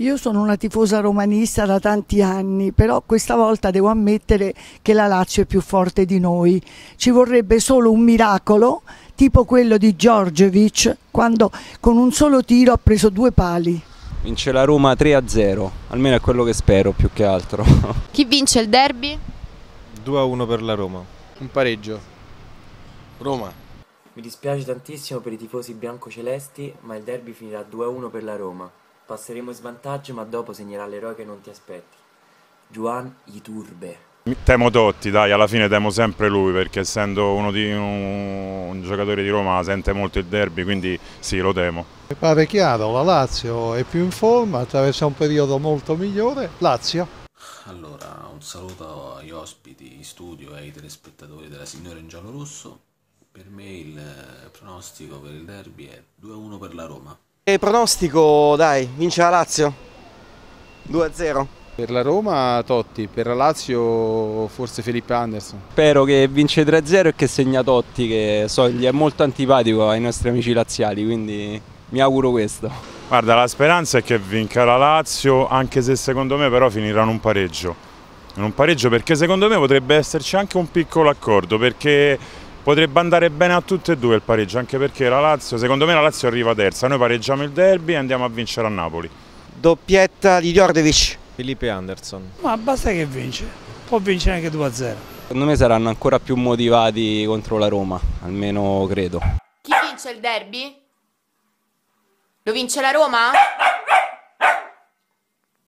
Io sono una tifosa romanista da tanti anni, però questa volta devo ammettere che la Lazio è più forte di noi. Ci vorrebbe solo un miracolo, tipo quello di Giorgevic, quando con un solo tiro ha preso due pali. Vince la Roma 3-0, almeno è quello che spero più che altro. Chi vince il derby? 2-1 per la Roma. Un pareggio. Roma. Mi dispiace tantissimo per i tifosi biancocelesti, ma il derby finirà 2-1 per la Roma. Passeremo in svantaggio, ma dopo segnerà l'eroe che non ti aspetti. Juan Iturbe. Temo Totti, dai, alla fine temo sempre lui perché essendo uno di un, un giocatore di Roma sente molto il derby, quindi sì, lo temo. Mi pare chiaro, la Lazio è più in forma, attraversa un periodo molto migliore. Lazio. Allora, un saluto agli ospiti in studio e ai telespettatori della Signora in Giallo Rosso. Per me il pronostico per il derby è 2-1 per la Roma. E pronostico, dai, vince la Lazio 2-0. Per la Roma Totti, per la Lazio forse Felipe Anderson. Spero che vince 3-0 e che segna Totti, che so, gli è molto antipatico ai nostri amici laziali, quindi mi auguro questo. Guarda, la speranza è che vinca la Lazio, anche se secondo me però finirà in un pareggio. In un pareggio perché secondo me potrebbe esserci anche un piccolo accordo, perché potrebbe andare bene a tutte e due il pareggio, anche perché la Lazio, secondo me la Lazio arriva terza, noi pareggiamo il derby e andiamo a vincere a Napoli. Doppietta di Djordjevic. Felipe Anderson. Ma basta che vince, può vincere anche 2-0. Secondo me saranno ancora più motivati contro la Roma, almeno credo. Chi vince il derby? Lo vince la Roma?